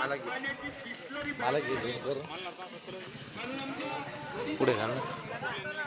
मला घे. मला घे पुढे घाल ना.